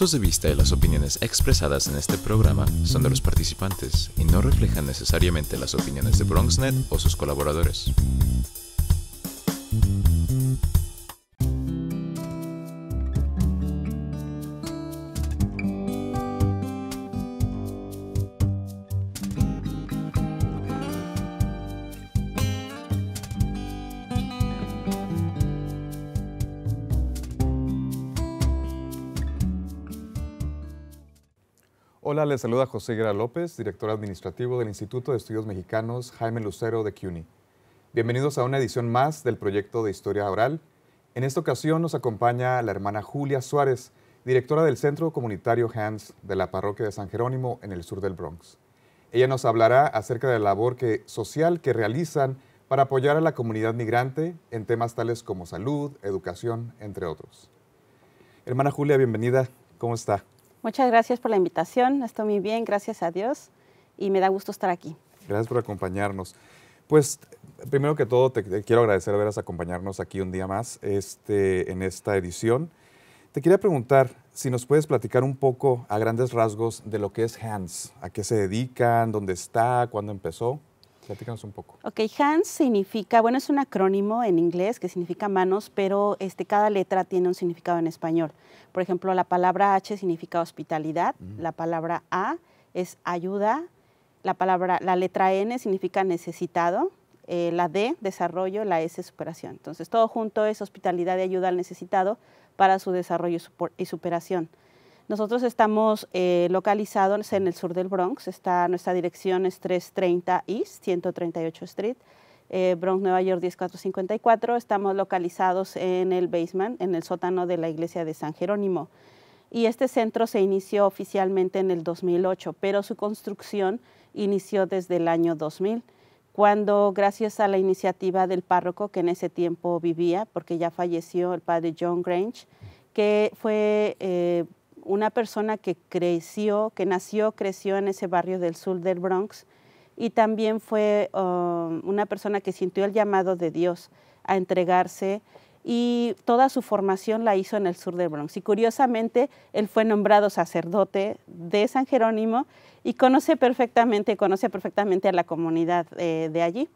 puntos de vista y las opiniones expresadas en este programa son de los participantes y no reflejan necesariamente las opiniones de BronxNet o sus colaboradores. Les saluda José Guerra López, director administrativo del Instituto de Estudios Mexicanos Jaime Lucero de CUNY. Bienvenidos a una edición más del proyecto de Historia Oral. En esta ocasión nos acompaña la hermana Julia Suárez, directora del Centro Comunitario Hans de la Parroquia de San Jerónimo en el sur del Bronx. Ella nos hablará acerca de la labor que, social que realizan para apoyar a la comunidad migrante en temas tales como salud, educación, entre otros. Hermana Julia, bienvenida. ¿Cómo está? Muchas gracias por la invitación. Estoy muy bien, gracias a Dios, y me da gusto estar aquí. Gracias por acompañarnos. Pues, primero que todo, te, quiero agradecer veras acompañarnos aquí un día más este, en esta edición. Te quería preguntar si nos puedes platicar un poco a grandes rasgos de lo que es HANS, a qué se dedican, dónde está, cuándo empezó. Platícanos un poco. Ok, HANS significa, bueno, es un acrónimo en inglés que significa manos, pero este, cada letra tiene un significado en español. Por ejemplo, la palabra H significa hospitalidad, la palabra A es ayuda, la, palabra, la letra N significa necesitado, eh, la D, desarrollo, la S, superación. Entonces, todo junto es hospitalidad y ayuda al necesitado para su desarrollo y superación. Nosotros estamos eh, localizados en el sur del Bronx, está, nuestra dirección es 330 East, 138 Street, eh, Bronx, Nueva York 10454. Estamos localizados en el basement, en el sótano de la iglesia de San Jerónimo. Y este centro se inició oficialmente en el 2008, pero su construcción inició desde el año 2000, cuando gracias a la iniciativa del párroco que en ese tiempo vivía, porque ya falleció el padre John Grange, que fue eh, una persona que creció, que nació, creció en ese barrio del sur del Bronx y también fue um, una persona que sintió el llamado de Dios a entregarse y toda su formación la hizo en el sur del Bronx. Y curiosamente, él fue nombrado sacerdote de San Jerónimo y conoce perfectamente, conoce perfectamente a la comunidad eh, de allí.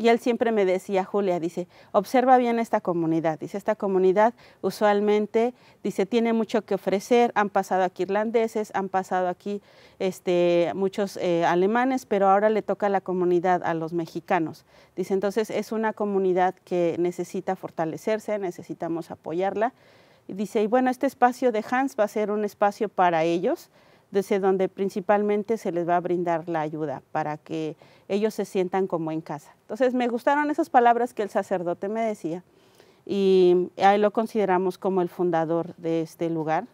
Y él siempre me decía, Julia, dice, observa bien esta comunidad. Dice, esta comunidad usualmente, dice, tiene mucho que ofrecer. Han pasado aquí irlandeses, han pasado aquí este, muchos eh, alemanes, pero ahora le toca a la comunidad a los mexicanos. Dice, entonces es una comunidad que necesita fortalecerse, necesitamos apoyarla. Y dice, y bueno, este espacio de Hans va a ser un espacio para ellos, desde donde principalmente se les va a brindar la ayuda para que ellos se sientan como en casa. Entonces me gustaron esas palabras que el sacerdote me decía y ahí lo consideramos como el fundador de este lugar,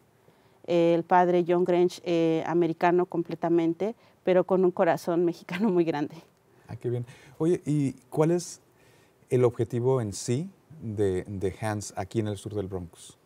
el padre John Grange, eh, americano completamente, pero con un corazón mexicano muy grande. Ah, qué bien. Oye, ¿y cuál es el objetivo en sí de, de Hans aquí en el sur del Bronx?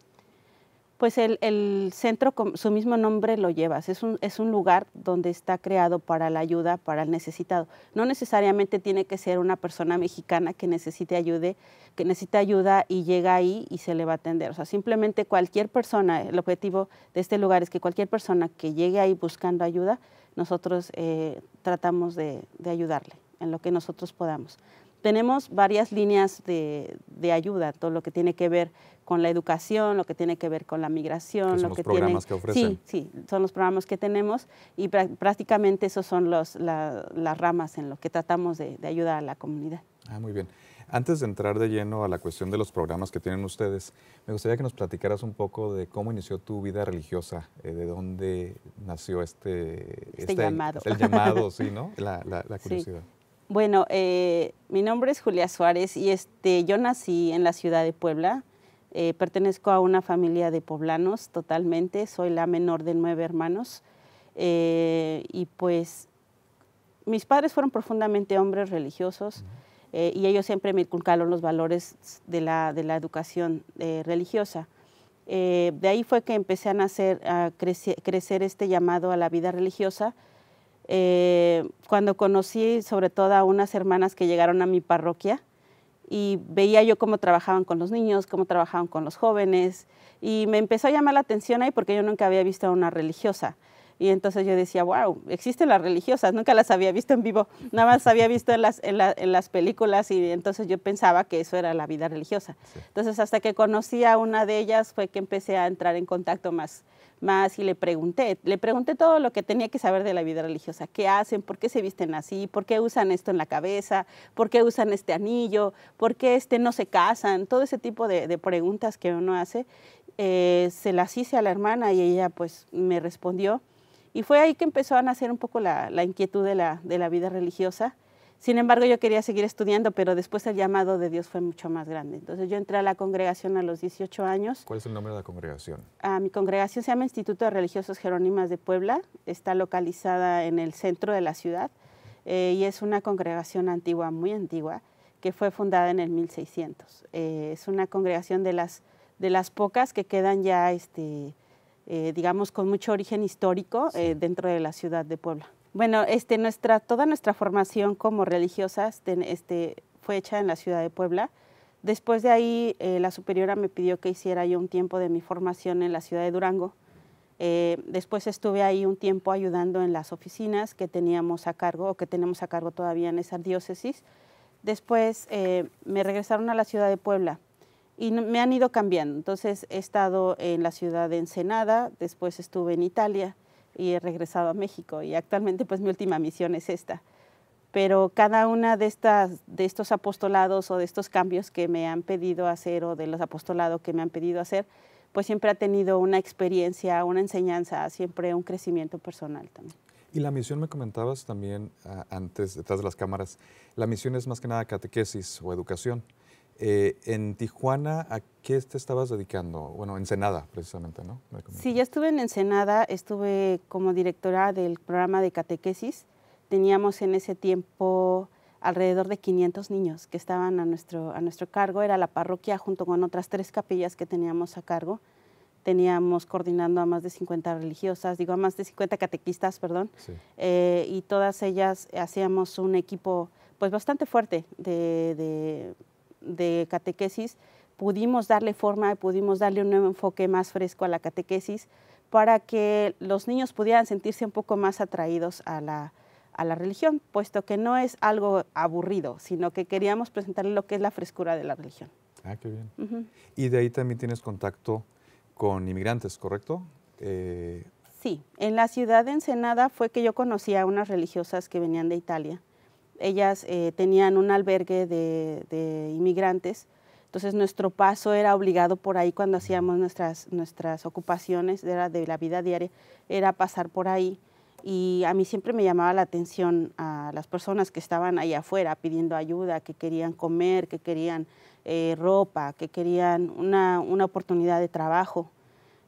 Pues el, el, centro, su mismo nombre lo llevas, es un, es un lugar donde está creado para la ayuda, para el necesitado. No necesariamente tiene que ser una persona mexicana que necesite ayuda, que necesita ayuda y llega ahí y se le va a atender. O sea, simplemente cualquier persona, el objetivo de este lugar es que cualquier persona que llegue ahí buscando ayuda, nosotros eh, tratamos de, de ayudarle en lo que nosotros podamos. Tenemos varias líneas de, de, ayuda, todo lo que tiene que ver con la educación, lo que tiene que ver con la migración. Que son lo los que programas tiene, que ofrecen. Sí, sí, son los programas que tenemos y prácticamente esos son los, la, las ramas en lo que tratamos de, de, ayudar a la comunidad. Ah, muy bien. Antes de entrar de lleno a la cuestión de los programas que tienen ustedes, me gustaría que nos platicaras un poco de cómo inició tu vida religiosa, eh, de dónde nació este, este, este llamado. El llamado, sí, ¿no? La, la, la curiosidad. Sí. Bueno, eh, mi nombre es Julia Suárez y este, yo nací en la ciudad de Puebla. Eh, pertenezco a una familia de poblanos totalmente. Soy la menor de nueve hermanos. Eh, y pues mis padres fueron profundamente hombres religiosos eh, y ellos siempre me inculcaron los valores de la, de la educación religiosa. de ahí fue que empecé a nacer, a crecer, crecer este llamado a la vida religiosa eh, cuando conocí sobre todo a unas hermanas que llegaron a mi parroquia y veía yo cómo trabajaban con los niños, cómo trabajaban con los jóvenes y me empezó a llamar la atención ahí porque yo nunca había visto a una religiosa. Y entonces yo decía, wow, existen las religiosas, nunca las había visto en vivo, nada más había visto en las, en, las películas y entonces yo pensaba que eso era la vida religiosa. Entonces hasta que conocí a una de ellas fue que empecé a entrar en contacto más, más y le pregunté, le pregunté todo lo que tenía que saber de la vida religiosa, qué hacen, por qué se visten así, por qué usan esto en la cabeza, por qué usan este anillo, por qué este no se casan, todo ese tipo de, preguntas que uno hace. Eh, se las hice a la hermana y ella pues me respondió. Y fue ahí que empezó a nacer un poco la, inquietud de la, de la, vida religiosa. Sin embargo, yo quería seguir estudiando, pero después el llamado de Dios fue mucho más grande. Entonces yo entré a la congregación a los 18 años. ¿Cuál es el nombre de la congregación? Ah, mi congregación se llama Instituto de Religiosos Jerónimas de Puebla. Está localizada en el centro de la ciudad eh, y es una congregación antigua, muy antigua, que fue fundada en el 1600. Eh, es una congregación de las, de las pocas que quedan ya este, eh, digamos, con mucho origen histórico dentro de la ciudad de Puebla. Bueno, este, toda nuestra formación como religiosas este, fue hecha en la ciudad de Puebla. Después de ahí, eh, la superiora me pidió que hiciera yo un tiempo de mi formación en la ciudad de Durango. después estuve ahí un tiempo ayudando en las oficinas que teníamos a cargo o que tenemos a cargo todavía en esa diócesis. Después me regresaron a la ciudad de Puebla y me han ido cambiando. Entonces he estado en la ciudad de Ensenada, después estuve en Italia y he regresado a México y actualmente pues mi última misión es esta. Pero cada una de, estas, de estos apostolados o de estos cambios que me han pedido hacer o de los apostolados que me han pedido hacer, pues siempre ha tenido una experiencia, una enseñanza, siempre un crecimiento personal también. Y la misión me comentabas también ah, antes, detrás de las cámaras, la misión es más que nada catequesis o educación. Eh, en Tijuana, ¿a qué te estabas dedicando? Bueno, Ensenada, precisamente, ¿no? Sí, ya estuve en Ensenada, estuve como directora del programa de catequesis. Teníamos en ese tiempo alrededor de 500 niños que estaban a nuestro, a nuestro cargo. Era la parroquia junto con otras tres capillas que teníamos a cargo. Teníamos coordinando a más de 50 religiosas, digo, a más de 50 catequistas, perdón. Eh, y todas ellas hacíamos un equipo pues bastante fuerte de de catequesis, pudimos darle forma, pudimos darle un nuevo enfoque más fresco a la catequesis para que los niños pudieran sentirse un poco más atraídos a la, a la religión, puesto que no es algo aburrido, sino que queríamos presentarle lo que es la frescura de la religión. Ah, qué bien. Y de ahí también tienes contacto con inmigrantes, ¿correcto? Eh... Sí, en la ciudad de Ensenada fue que yo conocí a unas religiosas que venían de Italia ellas eh, tenían un albergue de, inmigrantes, entonces nuestro paso era obligado por ahí cuando hacíamos nuestras, nuestras ocupaciones de la vida diaria, era pasar por ahí. Y a mí siempre me llamaba la atención a las personas que estaban ahí afuera pidiendo ayuda, que querían comer, que querían eh, ropa, que querían una, una, oportunidad de trabajo.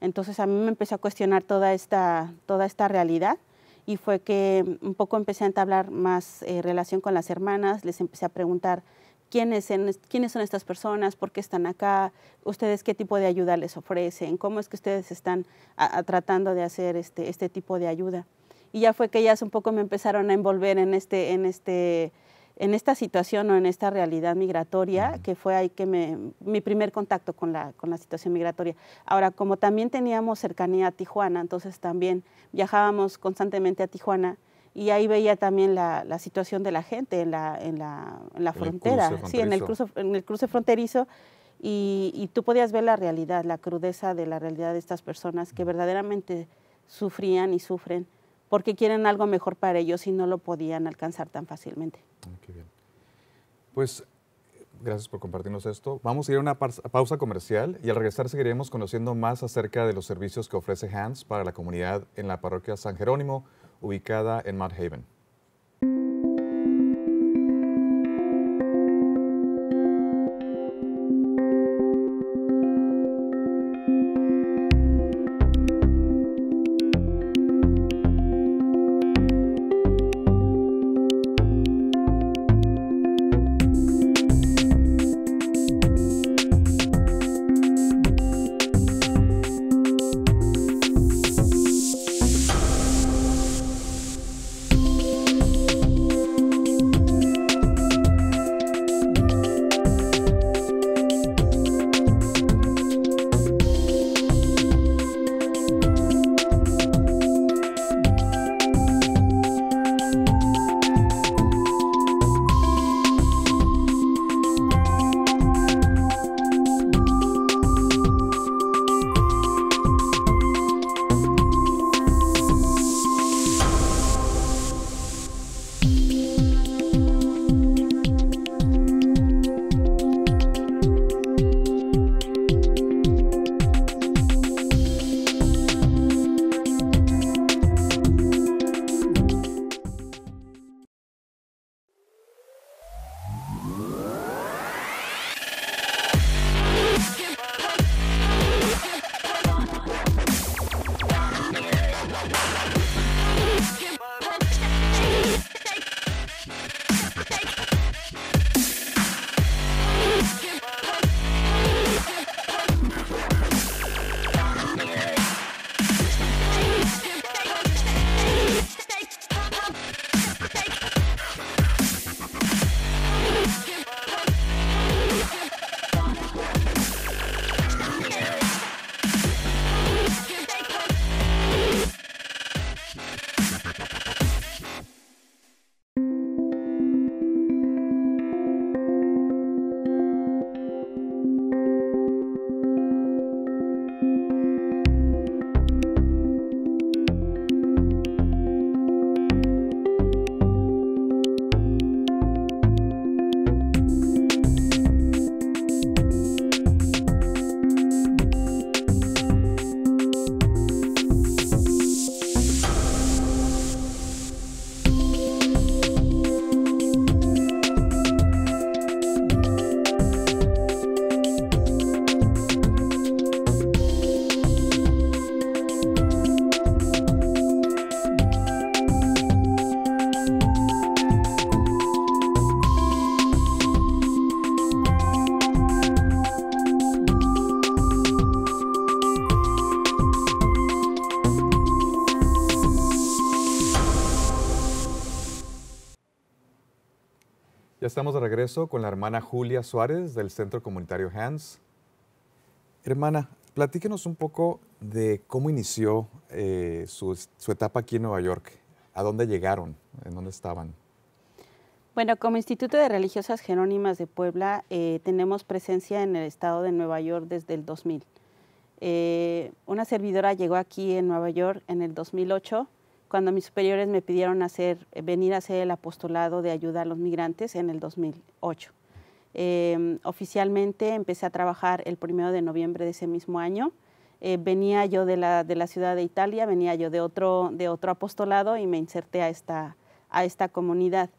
Entonces a mí me empezó a cuestionar toda esta, toda esta realidad y fue que un poco empecé a entablar más eh, relación con las hermanas, les empecé a preguntar quiénes, son estas personas, por qué están acá, ustedes qué tipo de ayuda les ofrecen, cómo es que ustedes están tratando de hacer este, este tipo de ayuda. Y ya fue que ellas un poco me empezaron a envolver en este, en este en esta situación o en esta realidad migratoria, que fue ahí que me, mi primer contacto con la, con la situación migratoria. Ahora, como también teníamos cercanía a Tijuana, entonces también viajábamos constantemente a Tijuana y ahí veía también la, la situación de la gente en la, en la, en la frontera, sí, en el, cruce, en el cruce fronterizo. Y, y, tú podías ver la realidad, la crudeza de la realidad de estas personas que verdaderamente sufrían y sufren porque quieren algo mejor para ellos y no lo podían alcanzar tan fácilmente. Qué bien. Pues gracias por compartirnos esto. Vamos a ir a una pausa comercial y al regresar seguiremos conociendo más acerca de los servicios que ofrece Hans para la comunidad en la parroquia San Jerónimo, ubicada en Mount Haven. Con la hermana Julia Suárez del Centro Comunitario Hands. Hermana, platíquenos un poco de cómo inició eh, su, etapa aquí en Nueva York. ¿A dónde llegaron? ¿En dónde estaban? Bueno, como Instituto de Religiosas Jerónimas de Puebla, eh, tenemos presencia en el estado de Nueva York desde el 2000. Eh, una servidora llegó aquí en Nueva York en el 2008 cuando mis superiores me pidieron hacer, venir a hacer el apostolado de ayuda a los migrantes en el 2008. Em, oficialmente empecé a trabajar el primero de noviembre de ese mismo año. Eh, venía yo de la, de la, ciudad de Italia, venía yo de otro, de otro apostolado y me inserté a esta, a esta comunidad.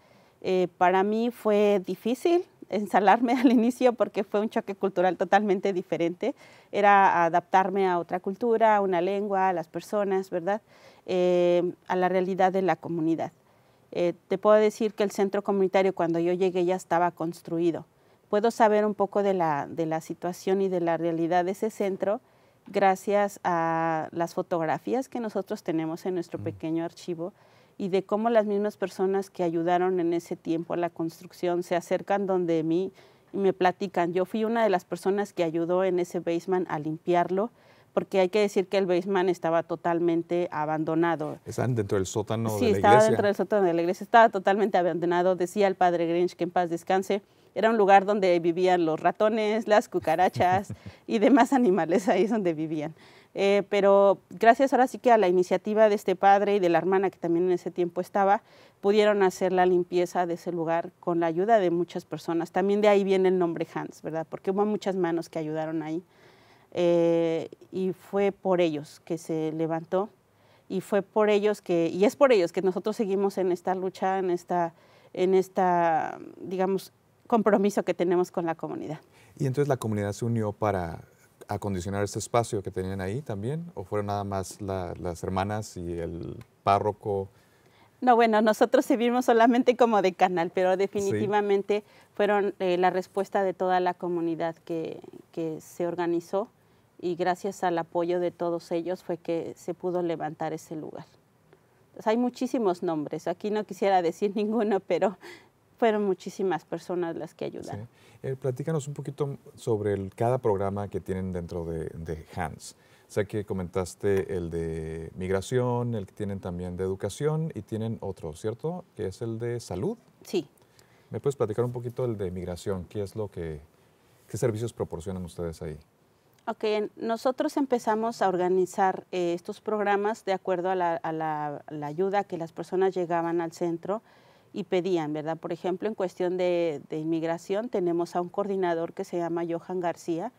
Eh, para mí fue difícil ensalarme al inicio porque fue un choque cultural totalmente diferente. Era adaptarme a otra cultura, a una lengua, a las personas, ¿verdad? Eh, a la realidad de la comunidad. Eh, te puedo decir que el centro comunitario cuando yo llegué ya estaba construido. Puedo saber un poco de la, de la situación y de la realidad de ese centro gracias a las fotografías que nosotros tenemos en nuestro pequeño archivo y de cómo las mismas personas que ayudaron en ese tiempo a la construcción se acercan donde mí y me platican. Yo fui una de las personas que ayudó en ese basement a limpiarlo, porque hay que decir que el basement estaba totalmente abandonado. ¿Estaban dentro del sótano de la iglesia? Sí, estaba dentro del sótano de la iglesia, estaba totalmente abandonado. Decía el padre Grinch que en paz descanse. Era un lugar donde vivían los ratones, las cucarachas y demás animales, ahí es donde vivían. Eh, pero gracias ahora sí que a la iniciativa de este padre y de la hermana que también en ese tiempo estaba, pudieron hacer la limpieza de ese lugar con la ayuda de muchas personas. También de ahí viene el nombre Hans, ¿verdad? Porque hubo muchas manos que ayudaron ahí. Eh, y fue por ellos que se levantó y fue por ellos que, y es por ellos que nosotros seguimos en esta lucha, en esta, en esta, digamos, compromiso que tenemos con la comunidad. Y entonces la comunidad se unió para acondicionar este espacio que tenían ahí también, o fueron nada más las hermanas y el párroco. No, bueno, nosotros servimos solamente como de canal, pero definitivamente fueron eh, la respuesta de toda la comunidad que, que se organizó y gracias al apoyo de todos ellos fue que se pudo levantar ese lugar. hay muchísimos nombres, aquí no quisiera decir ninguno, pero fueron muchísimas personas las que ayudaron. Eh, platícanos un poquito sobre el, cada programa que tienen dentro de, de HANDS. Sé que comentaste el de migración, el que tienen también de educación y tienen otro, ¿cierto? Que es el de salud. Sí. ¿Me puedes platicar un poquito el de migración? ¿Qué es lo que, qué servicios proporcionan ustedes ahí? Ok, nosotros empezamos a organizar eh, estos programas de acuerdo a la, a la, ayuda que las personas llegaban al centro y pedían, ¿verdad? Por ejemplo, en cuestión de, de inmigración tenemos a un coordinador que se llama Johan García.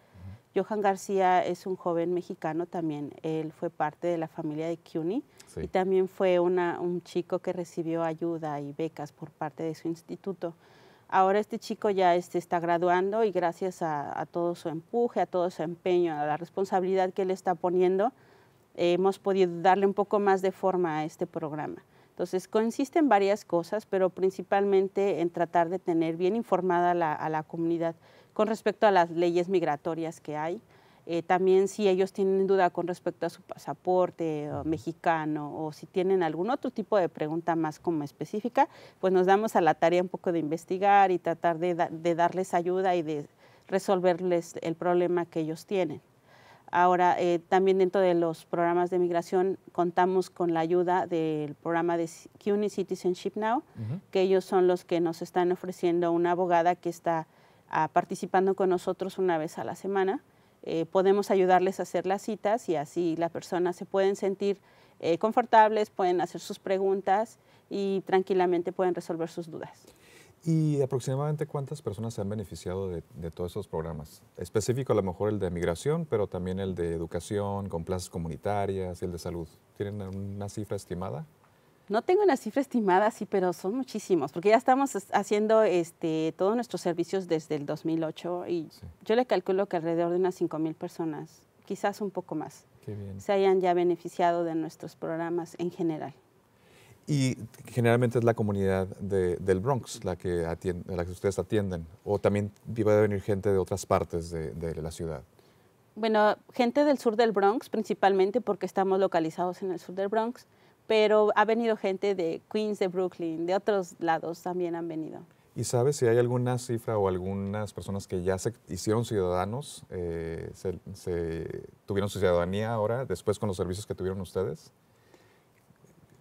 Johan García es un joven mexicano también, él fue parte de la familia de CUNY y también fue una, un chico que recibió ayuda y becas por parte de su instituto. Ahora este chico ya este, está graduando y gracias a, todo su empuje, a todo su empeño, a la responsabilidad que él está poniendo, hemos podido darle un poco más de forma a este programa. Entonces, consiste en varias cosas, pero principalmente en tratar de tener bien informada a la comunidad con respecto a las leyes migratorias que hay, eh, también si ellos tienen duda con respecto a su pasaporte mexicano o si tienen algún otro tipo de pregunta más como específica, pues nos damos a la tarea un poco de investigar y tratar de, darles ayuda y de resolverles el problema que ellos tienen. Ahora, eh, también dentro de los programas de migración contamos con la ayuda del programa de CUNY Citizenship Now, que ellos son los que nos están ofreciendo una abogada que está ah, participando con nosotros una vez a la semana eh, podemos ayudarles a hacer las citas y así las personas se pueden sentir eh, confortables, pueden hacer sus preguntas y tranquilamente pueden resolver sus dudas. ¿Y aproximadamente cuántas personas se han beneficiado de, todos esos programas? Específico a lo mejor el de migración, pero también el de educación, con plazas comunitarias y el de salud. ¿Tienen una cifra estimada? No tengo una cifra estimada, sí, pero son muchísimos, porque ya estamos haciendo este, todos nuestros servicios desde el 2008 y yo le calculo que alrededor de unas 5 mil personas, quizás un poco más, se hayan ya beneficiado de nuestros programas en general. Y generalmente es la comunidad del Bronx la que, la que ustedes atienden, o también a venir gente de otras partes de, de la ciudad. Bueno, gente del sur del Bronx principalmente porque estamos localizados en el sur del Bronx pero ha venido gente de Queens, de Brooklyn, de otros lados también han venido. ¿Y sabes si hay alguna cifra o algunas personas que ya se hicieron ciudadanos, eh, se, tuvieron su ciudadanía ahora, después con los servicios que tuvieron ustedes?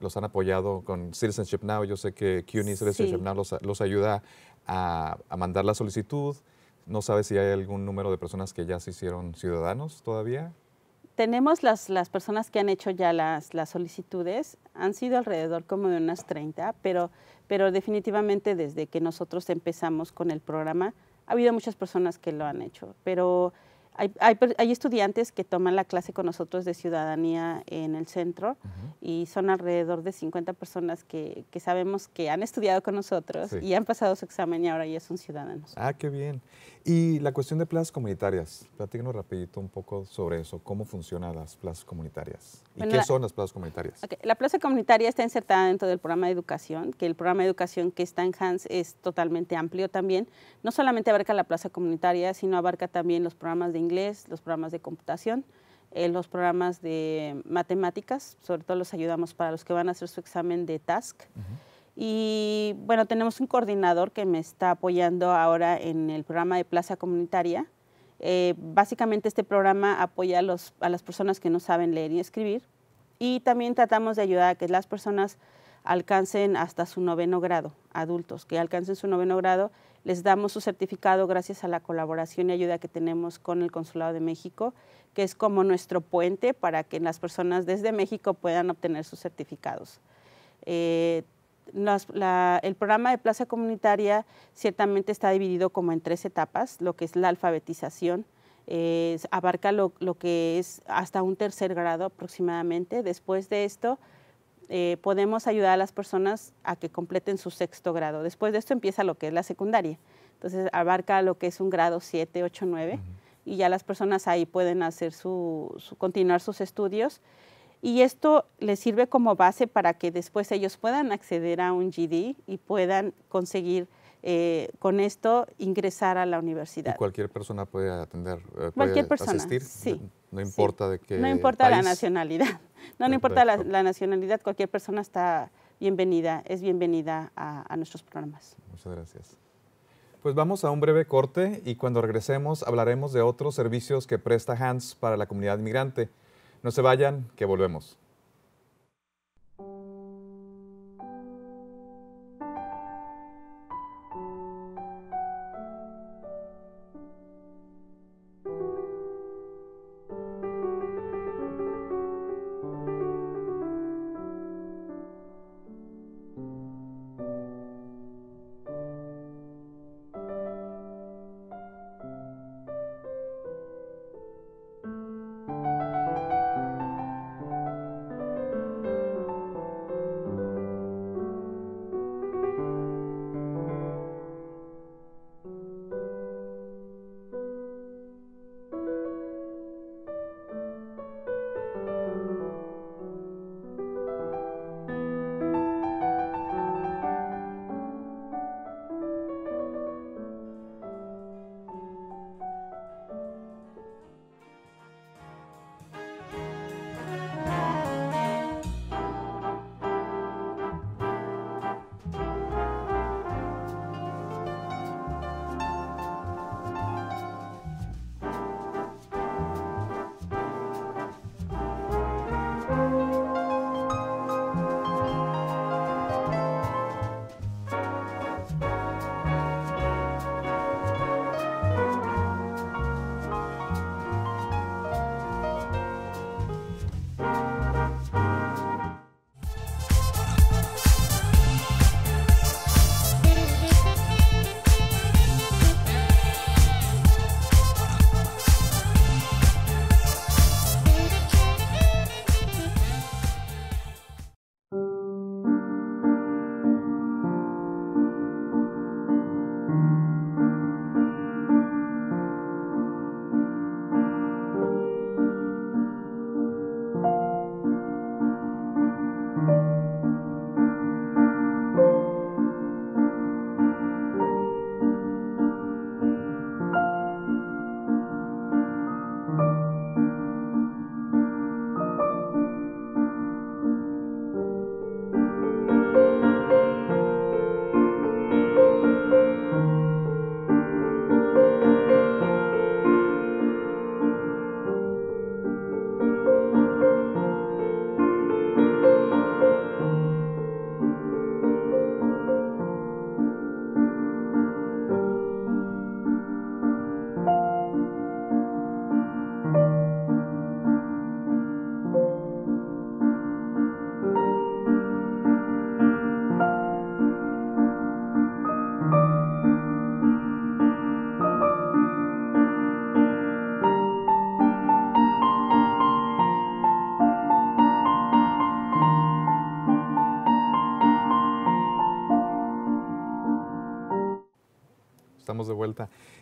¿Los han apoyado con Citizenship Now? Yo sé que CUNY Citizenship Now los, ayuda a, mandar la solicitud. ¿No sabes si hay algún número de personas que ya se hicieron ciudadanos todavía? Tenemos las, las personas que han hecho ya las, las solicitudes, han sido alrededor como de unas 30, pero pero definitivamente desde que nosotros empezamos con el programa, ha habido muchas personas que lo han hecho, pero hay, hay, estudiantes que toman la clase con nosotros de ciudadanía en el centro y son alrededor de 50 personas que, que, sabemos que han estudiado con nosotros y han pasado su examen y ahora ya son ciudadanos. Ah, qué bien. Y la cuestión de plazas comunitarias, platícanos rapidito un poco sobre eso, cómo funcionan las plazas comunitarias y qué son las plazas comunitarias. La plaza comunitaria está insertada dentro del programa de educación, que el programa de educación que está en Hans es totalmente amplio también. No solamente abarca la plaza comunitaria, sino abarca también los programas de inglés, los programas de computación, eh, los programas de matemáticas, sobre todo los ayudamos para los que van a hacer su examen de TASC. Y bueno, tenemos un coordinador que me está apoyando ahora en el programa de Plaza Comunitaria. Eh, básicamente este programa apoya a, los, a las personas que no saben leer y escribir y también tratamos de ayudar a que las personas alcancen hasta su noveno grado, adultos que alcancen su noveno grado. Les damos su certificado gracias a la colaboración y ayuda que tenemos con el Consulado de México, que es como nuestro puente para que las personas desde México puedan obtener sus certificados. Eh, el programa de plaza comunitaria ciertamente está dividido como en tres etapas, lo que es la alfabetización, abarca lo, que es hasta un tercer grado aproximadamente. Después de esto, eh, podemos ayudar a las personas a que completen su sexto grado. Después de esto empieza lo que es la secundaria. Entonces, abarca lo que es un grado 7, 8, 9, y ya las personas ahí pueden hacer su continuar sus estudios y esto les sirve como base para que después ellos puedan acceder a un GD y puedan conseguir eh, con esto ingresar a la universidad. Y cualquier persona puede atender, eh, cualquier persona, asistir, sí. No importa de qué No importa la nacionalidad, no, no importa la, nacionalidad, cualquier persona está bienvenida, es bienvenida a, a nuestros programas. Muchas gracias. Pues vamos a un breve corte y cuando regresemos hablaremos de otros servicios que presta Hans para la comunidad inmigrante. No se vayan, que volvemos.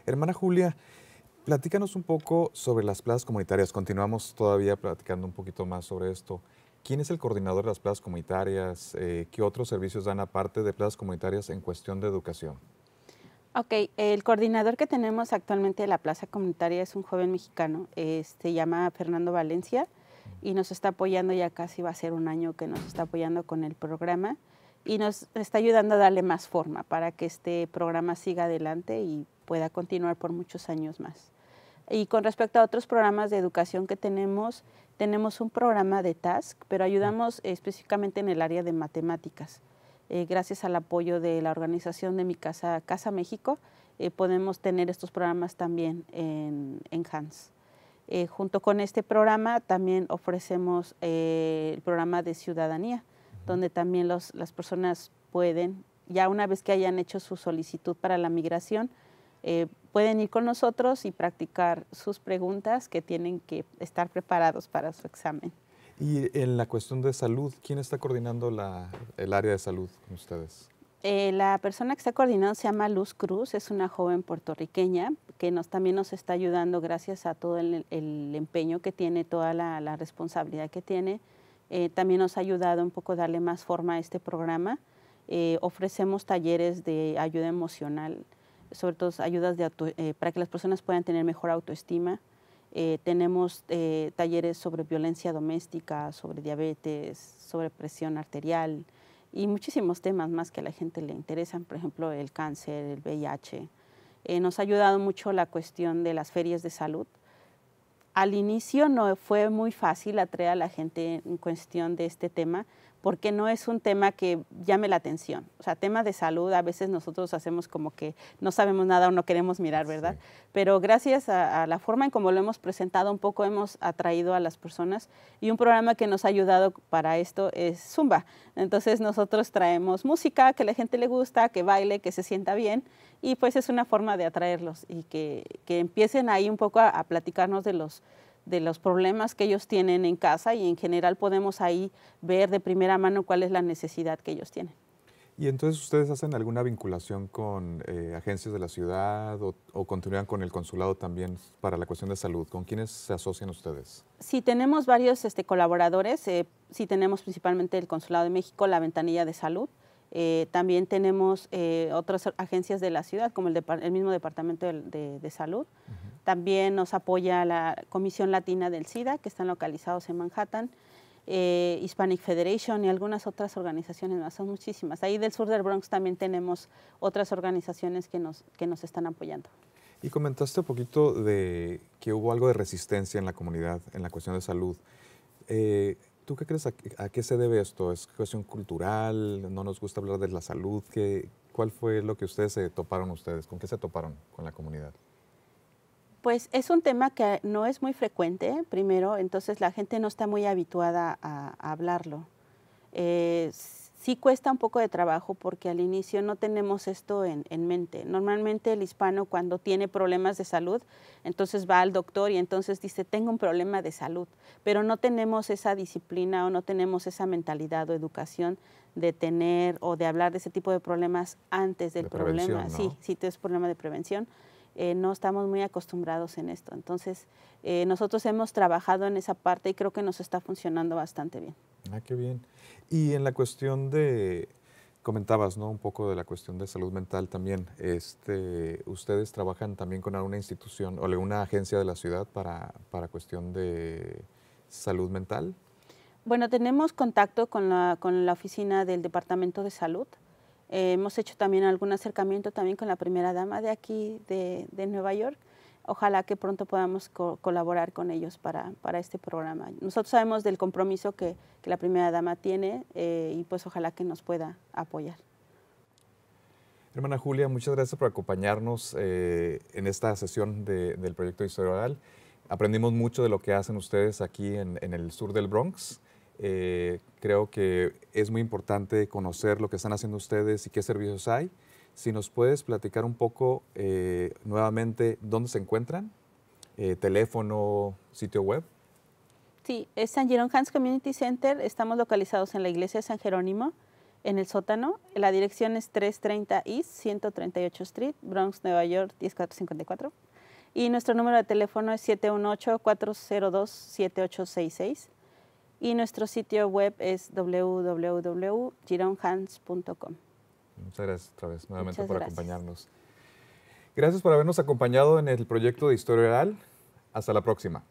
Hermana Julia, platícanos un poco sobre las plazas comunitarias. Continuamos todavía platicando un poquito más sobre esto. ¿Quién es el coordinador de las plazas comunitarias? Eh, ¿Qué otros servicios dan aparte de plazas comunitarias en cuestión de educación? Ok, el coordinador que tenemos actualmente de la plaza comunitaria es un joven mexicano, se llama Fernando Valencia y nos está apoyando, ya casi va a ser un año que nos está apoyando con el programa y nos está ayudando a darle más forma para que este programa siga adelante y pueda continuar por muchos años más. Y con respecto a otros programas de educación que tenemos, tenemos un programa de TASC, pero ayudamos específicamente en el área de matemáticas. Eh, gracias al apoyo de la organización de mi casa, Casa México, eh, podemos tener estos programas también en, en HANS. Eh, junto con este programa también ofrecemos el programa de ciudadanía, donde también las personas pueden, ya una vez que hayan hecho su solicitud para la migración, eh, pueden ir con nosotros y practicar sus preguntas que tienen que estar preparados para su examen. Y en la cuestión de salud, ¿quién está coordinando el área de salud con ustedes? Eh, la persona que está coordinando se llama Luz Cruz, es una joven puertorriqueña que nos, también nos está ayudando gracias a todo el, empeño que tiene, toda la responsabilidad que tiene eh, también nos ha ayudado un poco darle más forma a este programa. Eh, ofrecemos talleres de ayuda emocional, sobre todo ayudas eh, para que las personas puedan tener mejor autoestima. tenemos talleres sobre violencia doméstica, sobre diabetes, sobre presión arterial y muchísimos temas más que a la gente le interesan, por ejemplo, el cáncer, el VIH. nos ha ayudado mucho la cuestión de las ferias de salud al inicio no fue muy fácil atraer a la gente en cuestión de este tema, porque no es un tema que llame la atención. O sea, tema de salud, a veces nosotros hacemos como que no sabemos nada o no queremos mirar, ¿verdad? Pero gracias a, la forma en cómo lo hemos presentado, un poco hemos atraído a las personas y un programa que nos ha ayudado para esto es Zumba. Entonces nosotros traemos música que la gente le gusta, que baile, que se sienta bien y pues es una forma de atraerlos y que, empiecen ahí un poco a platicarnos de los de los problemas que ellos tienen en casa y en general podemos ahí ver de primera mano cuál es la necesidad que ellos tienen. ¿Y entonces ustedes hacen alguna vinculación con eh, agencias de la ciudad o, continúan con el consulado también para la cuestión de salud? ¿Con quiénes se asocian ustedes? Sí, tenemos varios este, colaboradores. Eh, sí tenemos principalmente el Consulado de México, la Ventanilla de Salud. Eh, también tenemos otras agencias de la ciudad, como el, el mismo Departamento de, Salud. También nos apoya la Comisión Latina del SIDA, que están localizados en Manhattan, eh, Hispanic Federation y algunas otras organizaciones más, son muchísimas. Ahí del sur del Bronx también tenemos otras organizaciones que nos, que nos están apoyando. Y comentaste un poquito de que hubo algo de resistencia en la comunidad en la cuestión de salud. Eh, ¿Tú qué crees? A, qué se debe esto? ¿Es cuestión cultural? ¿No nos gusta hablar de la salud? ¿Qué, ¿Cuál fue lo que ustedes se toparon ustedes? ¿Con qué se toparon con la comunidad? Pues es un tema que no es muy frecuente, primero, entonces la gente no está muy habituada a, hablarlo. Eh, sí cuesta un poco de trabajo porque al inicio no tenemos esto en, mente. Normalmente el hispano cuando tiene problemas de salud, entonces va al doctor y entonces dice, tengo un problema de salud, pero no tenemos esa disciplina o no tenemos esa mentalidad o educación de tener o de hablar de ese tipo de problemas antes del problema. Sí, sí, es problema de prevención. Eh, no estamos muy acostumbrados en esto. Entonces, eh, nosotros hemos trabajado en esa parte y creo que nos está funcionando bastante bien. Ah, qué bien. Y en la cuestión de, comentabas, ¿no? Un poco de la cuestión de salud mental también. Este, ¿Ustedes trabajan también con alguna institución o alguna agencia de la ciudad para, para cuestión de salud mental? Bueno, tenemos contacto con la, con la oficina del Departamento de Salud. Eh, hemos hecho también algún acercamiento también con la primera dama de aquí de, Nueva York. Ojalá que pronto podamos colaborar con ellos para, este programa. Nosotros sabemos del compromiso que, la primera dama tiene eh, y pues ojalá que nos pueda apoyar. Hermana Julia, muchas gracias por acompañarnos eh, en esta sesión del proyecto Historia Oral. Aprendimos mucho de lo que hacen ustedes aquí en el sur del Bronx. Eh, creo que es muy importante conocer lo que están haciendo ustedes y qué servicios hay. Si nos puedes platicar un poco eh, nuevamente dónde se encuentran, eh, teléfono, sitio web. Sí, es San Jerónimo Hans Community Center. Estamos localizados en la iglesia de San Jerónimo. en el sótano. La dirección es 330 East 138 Street, Bronx, Nueva York 10454. Y nuestro número de teléfono es 718-402-7866. Y nuestro sitio web es www.gironhans.com. Muchas gracias otra vez nuevamente por acompañarnos. Gracias por habernos acompañado en el proyecto de Historia Oral. Hasta la próxima.